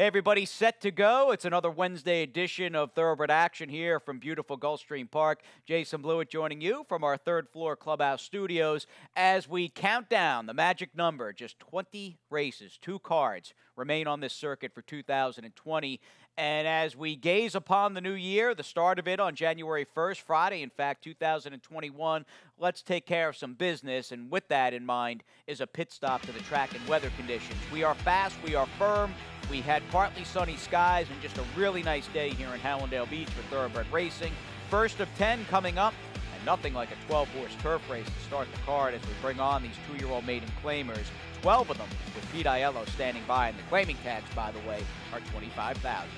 Hey, everybody, set to go. It's another Wednesday edition of Thoroughbred Action here from beautiful Gulfstream Park. Jason Blewett joining you from our third floor clubhouse studios as we count down the magic number. Just 20 races, two cards remain on this circuit for 2020. And as we gaze upon the new year, the start of it on January 1st, Friday, in fact, 2021, let's take care of some business. And with that in mind is a pit stop to the track and weather conditions. We are fast, we are firm. We had partly sunny skies and just a really nice day here in Hallandale Beach for thoroughbred racing. First of 10 coming up, and nothing like a 12 horse turf race to start the card as we bring on these two year old maiden claimers. 12 of them with Pete Aiello standing by, and the claiming tags, by the way, are 25000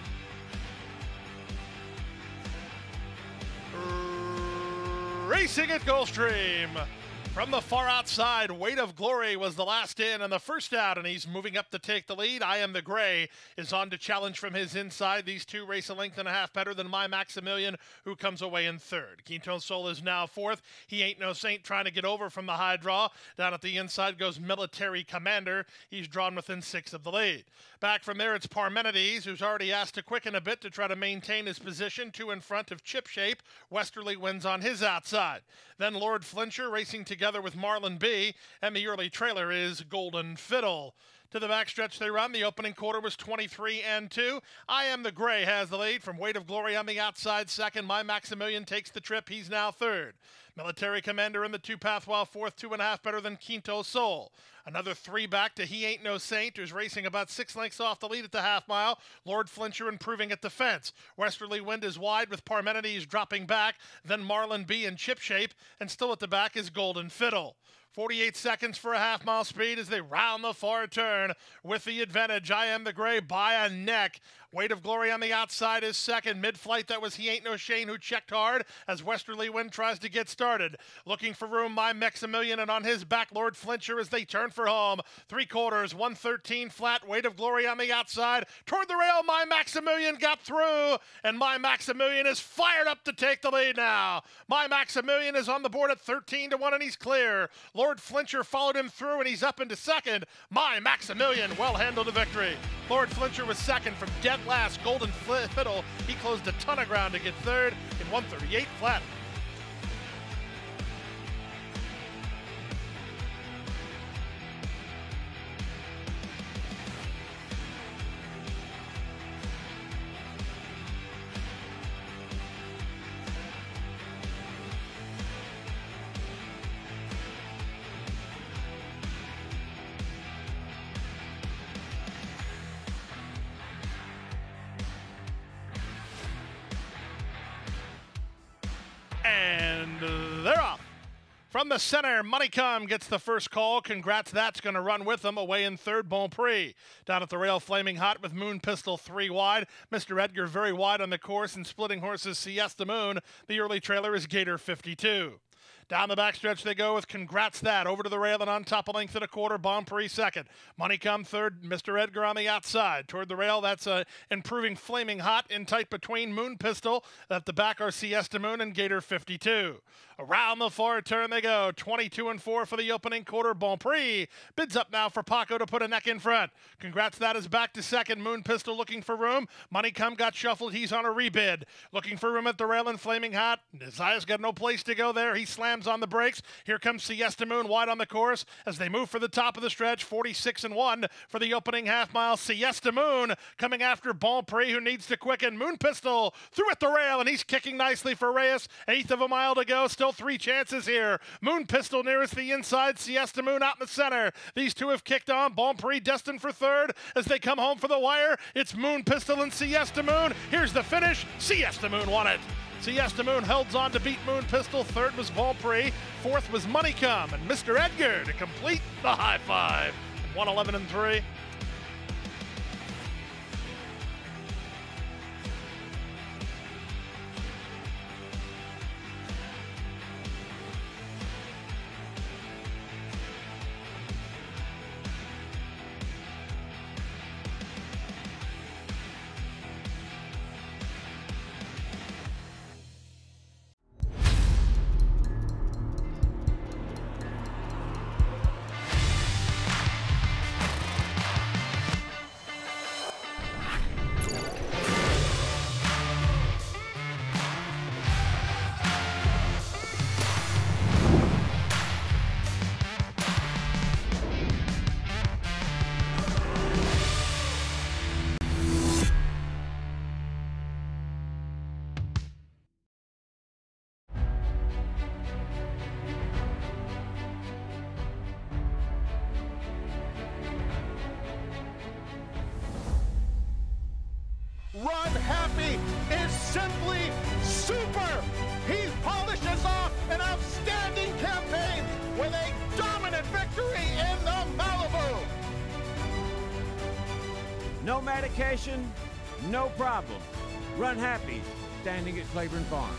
Racing at Gulfstream. From the far outside, Weight of Glory was the last in and the first out, and he's moving up to take the lead. I Am the Gray is on to challenge from his inside. These two race a length and a half better than My Maximilian, who comes away in third. Quinto Sol is now fourth. He ain't no saint trying to get over from the high draw. Down at the inside goes Military Commander. He's drawn within six of the lead. Back from there, it's Parmenides, who's already asked to quicken a bit to try to maintain his position. Two in front of Chip Shape. Westerly Wind on his outside. Then Lord Flincher racing together with Marlin B. And the early trailer is Golden Fiddle. To the backstretch they run. The opening quarter was 23 and 2. I am the Gray has the lead from Weight of Glory on the outside second. My Maximilian takes the trip. He's now third. Military Commander in the two path while fourth, two and a half better than Quinto Sol. Another three back to He Ain't No Saint, who's racing about six lengths off the lead at the half mile. Lord Flincher improving at the fence. Westerly Wind is wide with Parmenides dropping back. Then Marlin B in chip shape, and still at the back is Golden Fiddle. 48 seconds for a half mile speed as they round the far turn with the advantage. I am the gray by a neck. Weight of Glory on the outside is second. Mid flight, that was He Ain't No Shane who checked hard as Westerly Wind tries to get started. Looking for room, My Maximilian, and on his back, Lord Flincher as they turn for home. Three quarters, 113 flat. Weight of Glory on the outside. Toward the rail, My Maximilian got through, and My Maximilian is fired up to take the lead now. My Maximilian is on the board at 13 to 1, and he's clear. Lord Flincher followed him through, and he's up into second. My Maximilian well handled a victory. Lord Flincher was second from dead last. Golden Fiddle, he closed a ton of ground to get third in 138 flat. And they're off. From the center, Moneycom gets the first call. Congrats, that's going to run with them. Away in third, Bon Prix. Down at the rail, flaming hot with Moon Pistol three wide. Mr. Edgar very wide on the course and splitting horses Siesta Moon. The early trailer is Gator 52. Down the backstretch they go with congrats that over to the rail and on top of length and a quarter. Bon Prix second. Money come third. Mr. Edgar on the outside toward the rail. That's uh, improving flaming hot in tight between Moon Pistol. At the back are Siesta Moon and Gator 52. Around the far turn they go. 22 and 4 for the opening quarter. Bon Prix bids up now for Paco to put a neck in front. Congrats that is back to second. Moon Pistol looking for room. Money come got shuffled. He's on a rebid. Looking for room at the rail and flaming hot. Isaiah's got no place to go there. He slams on the brakes. Here comes Siesta Moon wide on the course as they move for the top of the stretch. 46 and 1 for the opening half mile. Siesta Moon coming after Bon Prix, who needs to quicken. Moon Pistol through at the rail, and he's kicking nicely for Reyes. Eighth of a mile to go. Still three chances here. Moon Pistol nearest the inside. Siesta Moon out in the center. These two have kicked on. Bon Prix destined for third as they come home for the wire. It's Moon Pistol and Siesta Moon. Here's the finish. Siesta Moon won it. Siesta Moon holds on to beat Moon Pistol. Third was Prix. Fourth was Moneycom. And Mr. Edgar to complete the high five. 111 and 3. Happy is simply super. He polishes off an outstanding campaign with a dominant victory in the Malibu. No medication, no problem. Runhappy, standing at Claiborne Farm.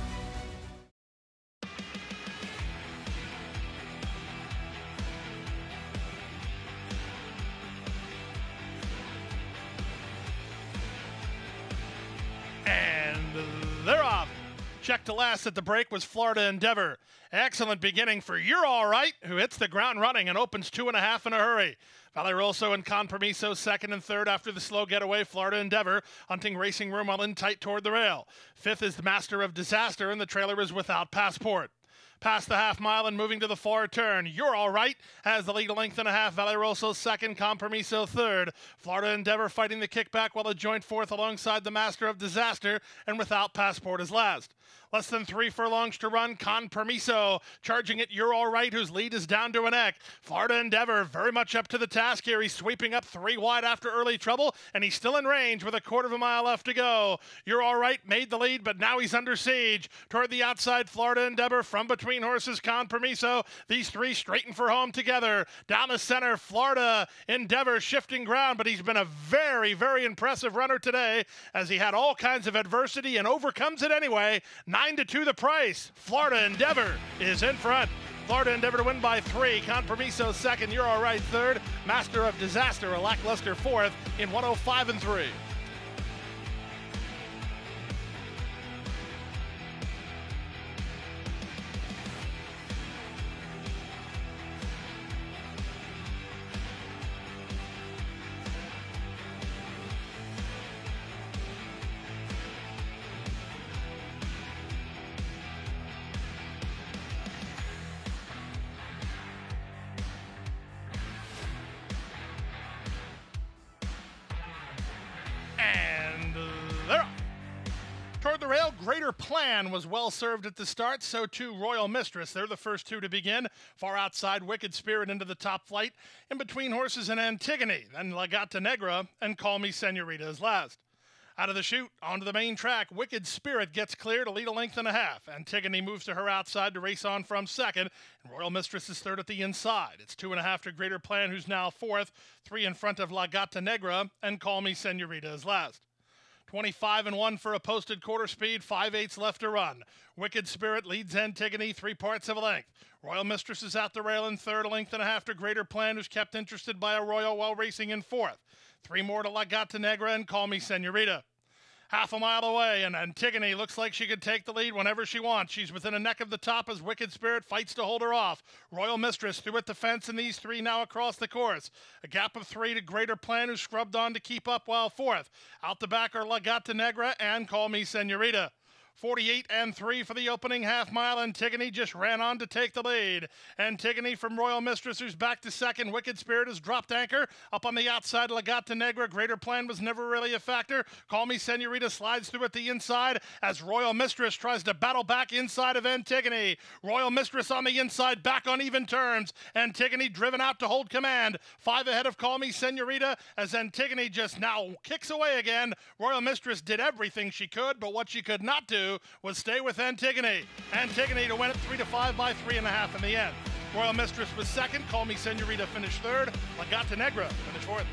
Last at the break was Florida Endeavor. Excellent beginning for You're All Right, who hits the ground running and opens two and a half in a hurry. Valley Rosso and Compromiso second and third after the slow getaway. Florida Endeavor hunting racing room while in tight toward the rail. Fifth is the Master of Disaster, and the trailer is without passport past the half mile and moving to the far turn. You're all right. Has the lead a length and a half. Valley Rosso second. Compromiso third. Florida Endeavor fighting the kickback while a joint fourth alongside the Master of Disaster and without passport is last. Less than three furlongs to run. Con Permiso charging it. You're all right. Whose lead is down to a neck. Florida Endeavor very much up to the task here. He's sweeping up three wide after early trouble, and he's still in range with a quarter of a mile left to go. You're all right. Made the lead, but now he's under siege. Toward the outside, Florida Endeavor from between horses. Con Permiso. These three straighten for home together. Down the center, Florida Endeavor shifting ground, but he's been a very, very impressive runner today as he had all kinds of adversity and overcomes it anyway. Nine to two the price. Florida Endeavor is in front. Florida Endeavor to win by three. Compromiso second. You're all right third. Master of Disaster a lackluster fourth in 105 and three. Was well served at the start, so too Royal Mistress. They're the first two to begin. Far outside, Wicked Spirit into the top flight. In between horses and Antigone, then La Gata Negra, and Call Me Senorita is last. Out of the chute, onto the main track, Wicked Spirit gets clear to lead a length and a half. Antigone moves to her outside to race on from second, and Royal Mistress is third at the inside. It's two and a half to Greater Plan, who's now fourth, three in front of La Gata Negra, and Call Me Senorita is last. 25 and 1 for a posted quarter speed, 5 eighths left to run. Wicked Spirit leads Antigone three parts of a length. Royal Mistress is out the rail in third, a length and a half to Greater Plan, who's kept interested by a Royal while racing in fourth. Three more to La Gata Negra and Call Me Senorita. Half a mile away, and Antigone looks like she could take the lead whenever she wants. She's within a neck of the top as Wicked Spirit fights to hold her off. Royal Mistress through at the fence, and these three now across the course. A gap of three to Greater Plan, who scrubbed on to keep up while fourth. Out the back are La Gata Negra and Call Me Senorita. 48 and 3 for the opening half mile. Antigone just ran on to take the lead. Antigone from Royal Mistress, who's back to second. Wicked Spirit has dropped anchor. Up on the outside, La Gata Negra. Greater Plan was never really a factor. Call Me Senorita slides through at the inside as Royal Mistress tries to battle back inside of Antigone. Royal Mistress on the inside, back on even terms. Antigone driven out to hold command. Five ahead of Call Me Senorita as Antigone just now kicks away again. Royal Mistress did everything she could, but what she could not do was stay with Antigone. Antigone to win it three to five by three and a half in the end. Royal Mistress was second. Call Me Senorita finished third. La Gata Negra finished fourth.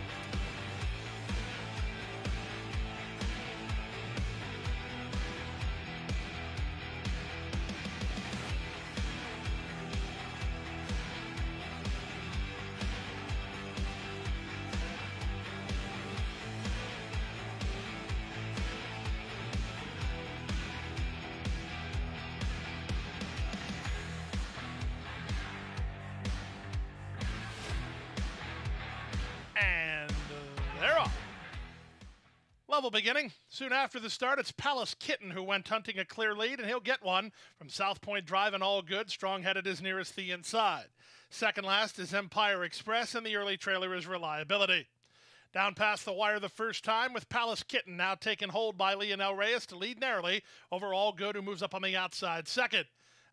Beginning. Soon after the start, it's Palace Kitten who went hunting a clear lead, and he'll get one from South Point Drive and all good. Strong headed is nearest the inside. Second last is Empire Express, and the early trailer is Reliability. Down past the wire the first time with Palace Kitten now taken hold by Lionel Reyes to lead narrowly over All Good, who moves up on the outside second.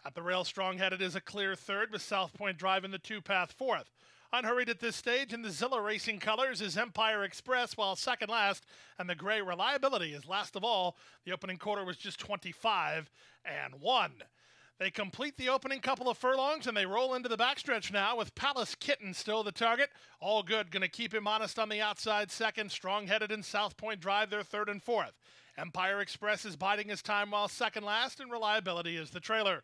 At the rail, strong headed is a clear third with South Point Drive in the two path fourth. Unhurried at this stage in the Zilla Racing colors is Empire Express, while second last, and the gray reliability is last of all. The opening quarter was just 25 and 1. They complete the opening couple of furlongs and they roll into the backstretch now with Palace Kitten still the target. All good, going to keep him honest on the outside second. Strong headed in South Point Drive, their third and fourth. Empire Express is biding his time while second last, and reliability is the trailer.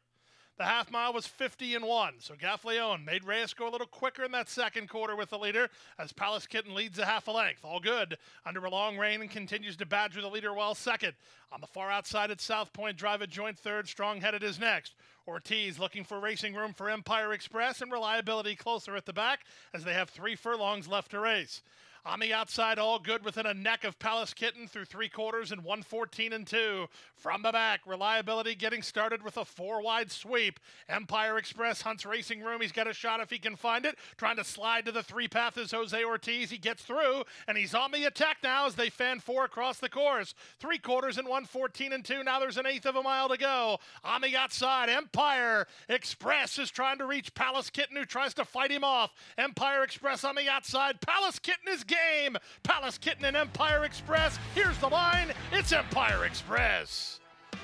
The half mile was 50 and 1, so Gaffalione made Reyes go a little quicker in that second quarter with the leader as Palace Kitten leads a half a length. All good under a long rain and continues to badger the leader while second. On the far outside at South Point, drive a joint third, strong headed is next. Ortiz looking for racing room for Empire Express and reliability closer at the back as they have three furlongs left to race. On the outside, all good within a neck of Palace Kitten through three quarters and 114 and two. From the back, reliability getting started with a four wide sweep. Empire Express hunts racing room. He's got a shot if he can find it. Trying to slide to the three path is Jose Ortiz. He gets through and he's on the attack now as they fan four across the course. Three quarters and 114 and two. Now there's an eighth of a mile to go. On the outside, Empire Express is trying to reach Palace Kitten who tries to fight him off. Empire Express on the outside. Palace Kitten is game. Palace Kitten and Empire Express. Here's the line. It's Empire Express.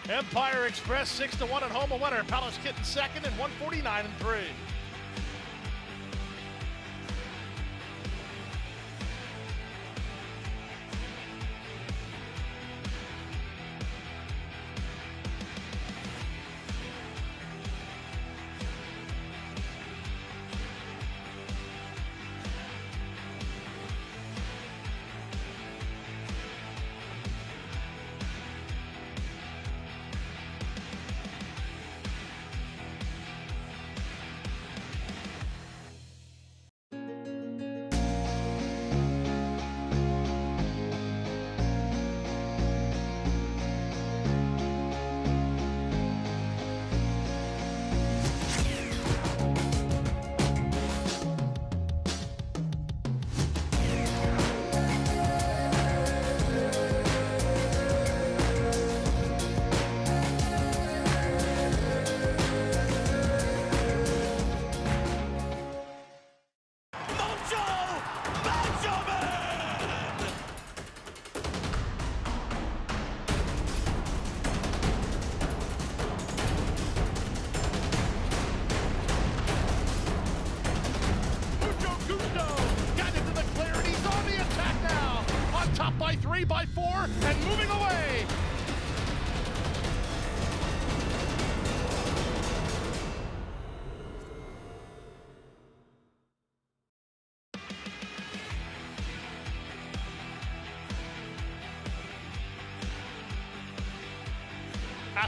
Empire Express 6 to 1 at home, a winner. Palace Kitten second and 149 and 3.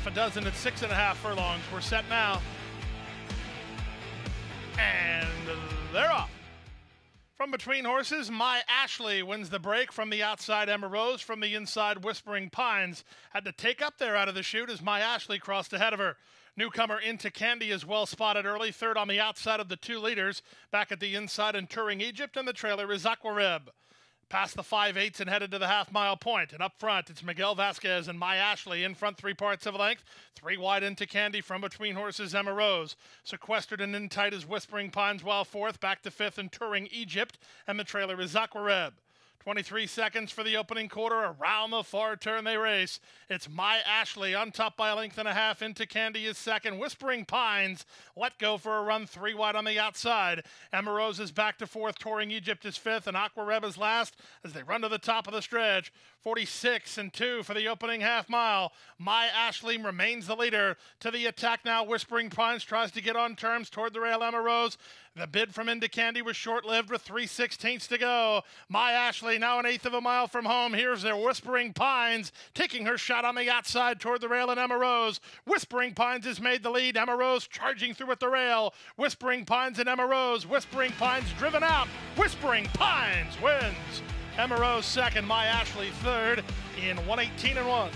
Half a dozen at six and a half furlongs. We're set now. And they're off. From between horses, My Ashley wins the break from the outside. Emma Rose from the inside. Whispering Pines had to take up there out of the chute as My Ashley crossed ahead of her. Newcomer into Candy is well spotted early, third on the outside of the two leaders. Back at the inside and touring Egypt, and the trailer is Aquarib. Past the five eights and headed to the half mile point. And up front, it's Miguel Vasquez and My Ashley in front, three parts of length. Three wide into Candy from between horses, Emma Rose. Sequestered and in tight is Whispering Pines while fourth, back to fifth and touring Egypt. And the trailer is Aquareb. 23 seconds for the opening quarter. Around the far turn they race. It's My Ashley on top by a length and a half. Into Candy is second. Whispering Pines let go for a run three wide on the outside. Emma Rose is back to fourth. Touring Egypt is fifth. And Aquareb is last as they run to the top of the stretch. 46 and 2 for the opening half mile. My Ashley remains the leader. To the attack now. Whispering Pines tries to get on terms toward the rail. Emma Rose. The bid from Into Candy was short lived with 3 16ths to go. My Ashley now an eighth of a mile from home. Here's their Whispering Pines taking her shot on the outside toward the rail and Emma Rose. Whispering Pines has made the lead. Emma Rose charging through at the rail. Whispering Pines and Emma Rose. Whispering Pines driven out. Whispering Pines wins. Emma Rose second. My Ashley third in 118 and 1.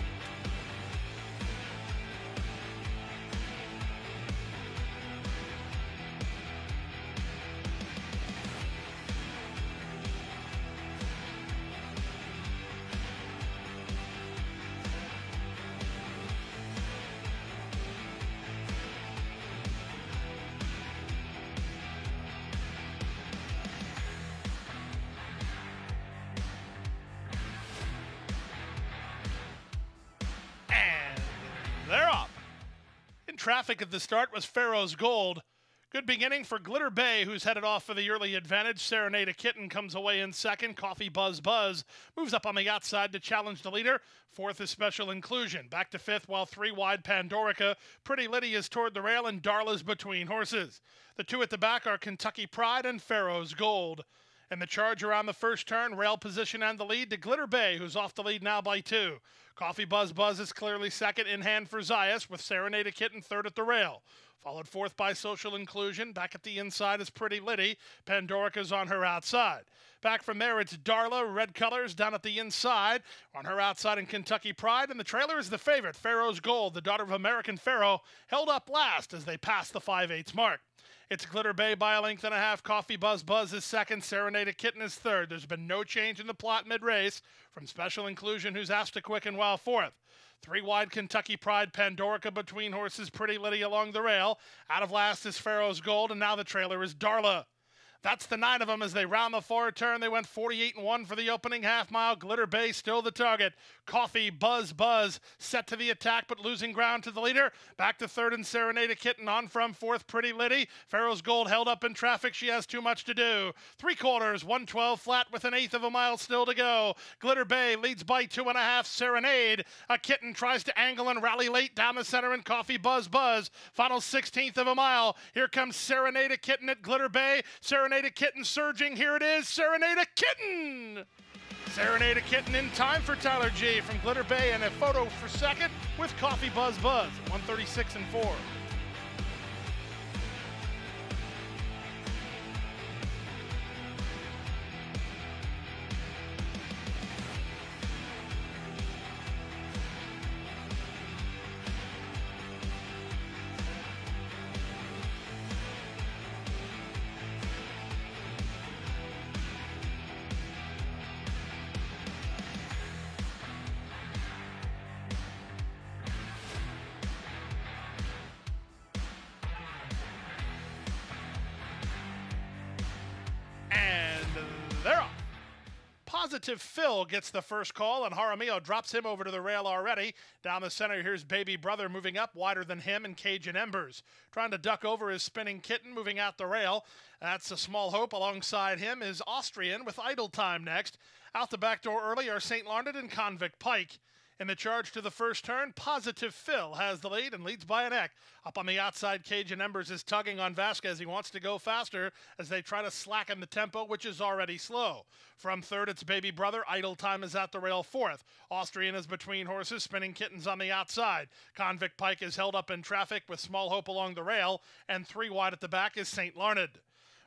Traffic at the start was Pharaoh's Gold. Good beginning for Glitter Bay, who's headed off for the early advantage. Serenade a Kitten comes away in second. Coffee Buzz Buzz moves up on the outside to challenge the leader. Fourth is Special Inclusion. Back to fifth, while three wide Pandorica. Pretty Liddy is toward the rail, and Darla's between horses. The two at the back are Kentucky Pride and Pharaoh's Gold. And the charge around the first turn, rail position and the lead to Glitter Bay, who's off the lead now by two. Coffee Buzz Buzz is clearly second in hand for Zayas, with Serenade Kitten third at the rail. Followed fourth by Social Inclusion. Back at the inside is Pretty Liddy. Pandorica's on her outside. Back from there, it's Darla, red colors down at the inside. On her outside in Kentucky Pride. And the trailer is the favorite, Pharaoh's Gold, the daughter of American Pharoah, held up last as they pass the 5 8 mark. It's Glitter Bay by a length and a half. Coffee Buzz Buzz is second. Serenade a Kitten is third. There's been no change in the plot mid race from Special Inclusion, who's asked to quicken while fourth. Three wide Kentucky Pride, Pandorica between horses, Pretty Liddy along the rail. Out of last is Pharaoh's Gold, and now the trailer is Darla. That's the nine of them as they round the forward turn. They went 48 and 1 for the opening half mile. Glitter Bay still the target. Coffee, Buzz, Buzz set to the attack but losing ground to the leader. Back to third and Serenade a Kitten on from fourth. Pretty Liddy. Pharaoh's Gold held up in traffic. She has too much to do. Three quarters, 112 flat with an eighth of a mile still to go. Glitter Bay leads by two and a half. Serenade. A Kitten tries to angle and rally late down the center and Coffee, Buzz, Buzz. Final 16th of a mile. Here comes Serenade a Kitten at Glitter Bay. Serenade Serenade a Kitten surging. Here it is. Serenade a Kitten. Serenade a Kitten in time for Tyler G from Glitter Bay and a photo for second with Coffee Buzz Buzz. 136 and 4. Gets the first call, and Jaramillo drops him over to the rail already. Down the center, here's Baby Brother moving up wider than him and Cajun Embers. Trying to duck over his spinning kitten, moving out the rail. That's a small hope. Alongside him is Austrian with idle time next. Out the back door early are St. Larned and Convict Pike. In the charge to the first turn, Positive Phil has the lead and leads by an neck. Up on the outside, Cajun Embers is tugging on Vasquez. He wants to go faster as they try to slacken the tempo, which is already slow. From third, it's Baby Brother. Idle Time is at the rail fourth. Austrian is between horses, spinning kittens on the outside. Convict Pike is held up in traffic with Small Hope along the rail, and three wide at the back is St. Larned.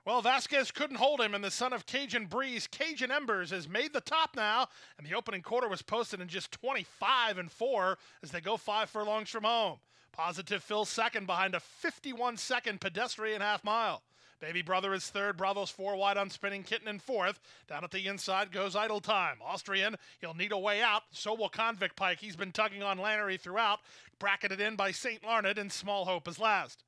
Well, Vasquez couldn't hold him, and the son of Cajun Breeze, Cajun Embers, has made the top now. And the opening quarter was posted in just 25 and 4 as they go five furlongs from home. Positive Phil second behind a 51 second pedestrian half mile. Baby Brother is third. Bravo's four wide on spinning kitten in fourth. Down at the inside goes Idle Time. Austrian, he'll need a way out. So will Convict Pike. He's been tugging on Lannery throughout. Bracketed in by St. Larned, and Small Hope is last.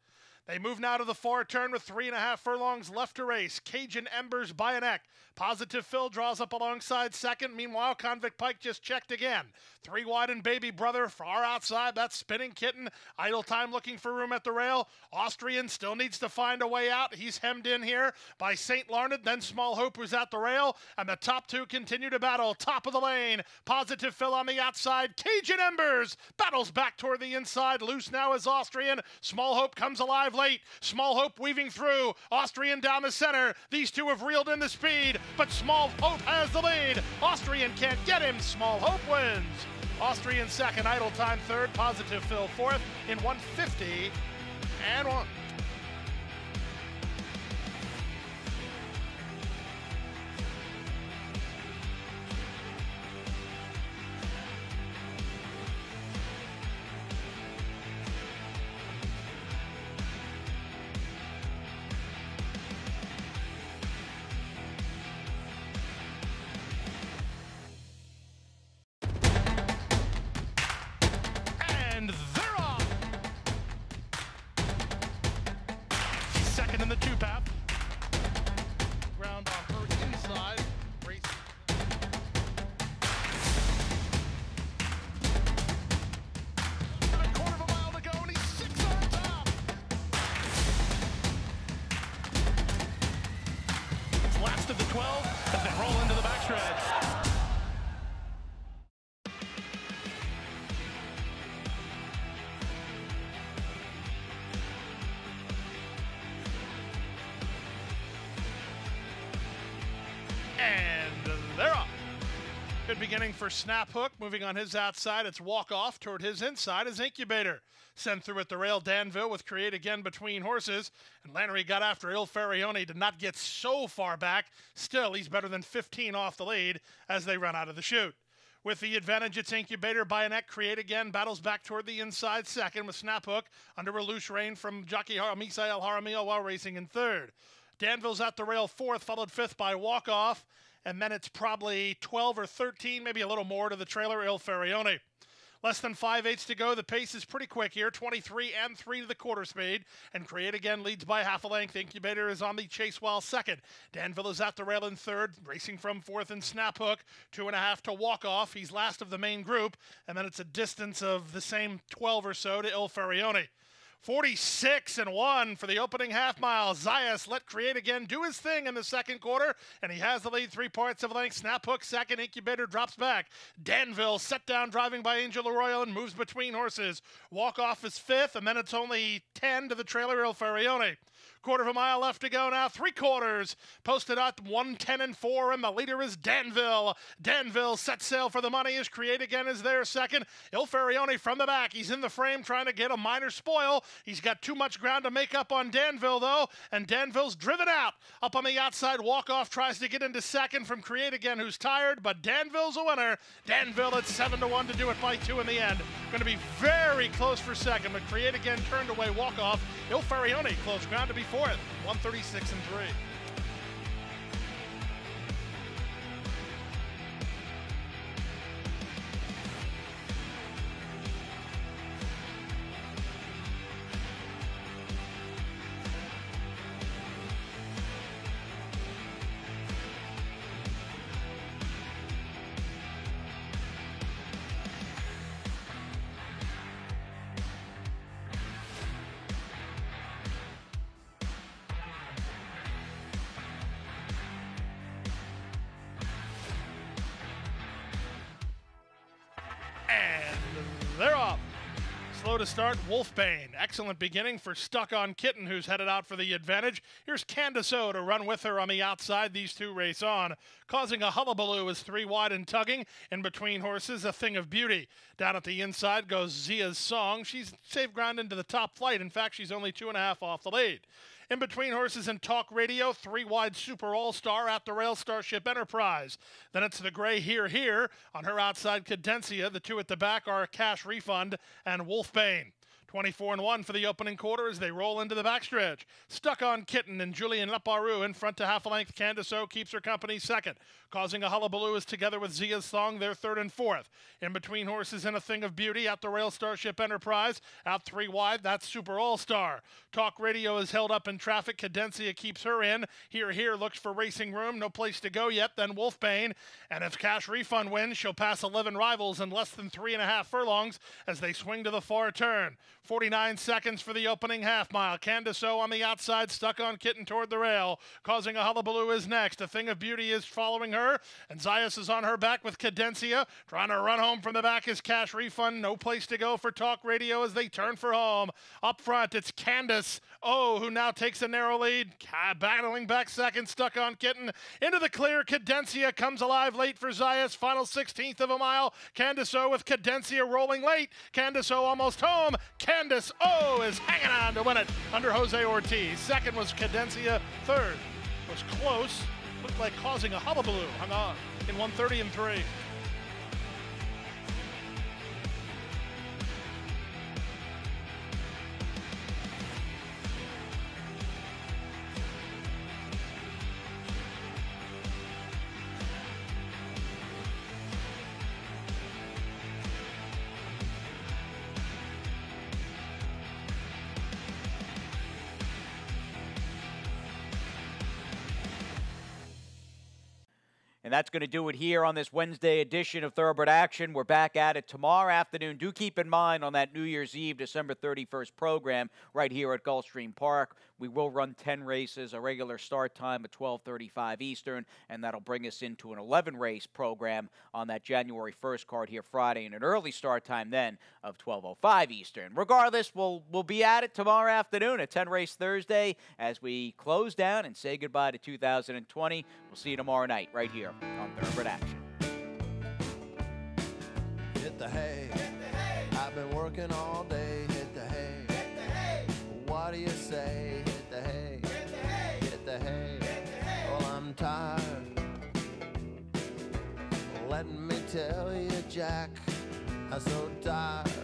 They move now to the far turn with three and a half furlongs left to race. Cajun Embers by a neck. Positive Phil draws up alongside second. Meanwhile, Convict Pike just checked again. Three wide and Baby Brother far outside. That spinning kitten. Idle time looking for room at the rail. Austrian still needs to find a way out. He's hemmed in here by St. Larned. Then Small Hope was at the rail. And the top two continue to battle. Top of the lane. Positive Phil on the outside. Cajun Embers battles back toward the inside. Loose now is Austrian. Small Hope comes alive late. Small Hope weaving through. Austrian down the center. These two have reeled in the speed, but Small Hope has the lead. Austrian can't get him. Small Hope wins. Austrian second, idle time third, positive Phil fourth in 150 and one. 12 as they roll into the backstretch. For Snap Hook. Moving on his outside, it's walk off toward his inside is Incubator. Sent through at the rail, Danville with create again between horses. And Lannery got after Il Farione, did not get so far back. Still, he's better than 15 off the lead as they run out of the chute. With the advantage, it's Incubator. Bayonet create again. Battles back toward the inside second with Snap Hook under a loose rein from jockey Har- Misael Jaramillo while racing in third. Danville's at the rail fourth, followed fifth by Walk Off. And then it's probably 12 or 13, maybe a little more to the trailer Il Farione. Less than five eighths to go. The pace is pretty quick here 23 and 3 to the quarter speed. And Create again leads by half a length. Incubator is on the chase while second. Danville is at the rail in third, racing from fourth and snap hook. Two and a half to walk off. He's last of the main group. And then it's a distance of the same 12 or so to Il Farione. 46 and 1 for the opening half mile. Zayas let Create again do his thing in the second quarter, and he has the lead three parts of length. Snap hook, second. Incubator drops back. Danville set down driving by Angel Arroyo and moves between horses. Walk off is fifth, and then it's only 10 to the trailer Il Farione. Quarter of a mile left to go now. Three quarters posted at 110 and 4, and the leader is Danville. Danville set sail for the money. Is Create again is there second. Il Farione from the back. He's in the frame trying to get a minor spoil. He's got too much ground to make up on Danville, though, and Danville's driven out. Up on the outside, walk off tries to get into second from Create again, who's tired, but Danville's a winner. Danville at 7 to 1 to do it by two in the end. Going to be very close for second, but Create again turned away, walk off. Il close ground to be fourth, 136 and 3. And they're off. Slow to start, Wolfbane. Excellent beginning for Stuck on Kitten, who's headed out for the advantage. Here's Candace O to run with her on the outside. These two race on. Causing a hullabaloo is three wide and tugging. In between horses, a thing of beauty. Down at the inside goes Zia's Song. She's safe ground into the top flight. In fact, she's only two and a half off the lead. In between horses and talk radio, three wide super all star at the rail Starship Enterprise. Then it's the gray here here on her outside Cadencia. The two at the back are Cash Refund and Wolfbane. 24 and 1 for the opening quarter as they roll into the backstretch. Stuck on Kitten and Julien Leparoux in front to half a length. Candace O keeps her company second. Causing a hullabaloo is together with Zia's Song, their third and fourth. In between horses and a thing of beauty at the rail Starship Enterprise. Out three wide, that's Super All Star. Talk radio is held up in traffic. Cadencia keeps her in. Here, here looks for racing room. No place to go yet. Then Wolfbane. And if Cash Refund wins, she'll pass 11 rivals in less than three and a half furlongs as they swing to the far turn. 49 seconds for the opening half mile. Candace O on the outside, stuck on Kitten toward the rail. Causing a hullabaloo is next. A thing of beauty is following her. And Zayas is on her back with Cadencia. Trying to run home from the back is Cash Refund. No place to go for Talk Radio as they turn for home. Up front, it's Candace O who now takes a narrow lead. Battling back second, stuck on Kitten. Into the clear. Cadencia comes alive late for Zayas. Final 16th of a mile. Candace O with Cadencia rolling late. Candace O almost home. O is hanging on to win it under Jose Ortiz. Second was Cadencia. Third was close. Looked like causing a hullabaloo. Hung on in 130 and 3. And that's going to do it here on this Wednesday edition of Thoroughbred Action. We're back at it tomorrow afternoon. Do keep in mind on that New Year's Eve, December 31st program right here at Gulfstream Park, We will run 10 races, a regular start time at 12:35 Eastern, and that'll bring us into an 11 race program on that January 1st card here Friday, and an early start time then of 12:05 Eastern. Regardless, we'll we'll be at it tomorrow afternoon at 10 race Thursday as we close down and say goodbye to 2020. We'll see you tomorrow night right here on Thoroughbred Action. Hit the hay. I've been working all day. Jack, I'm so tired.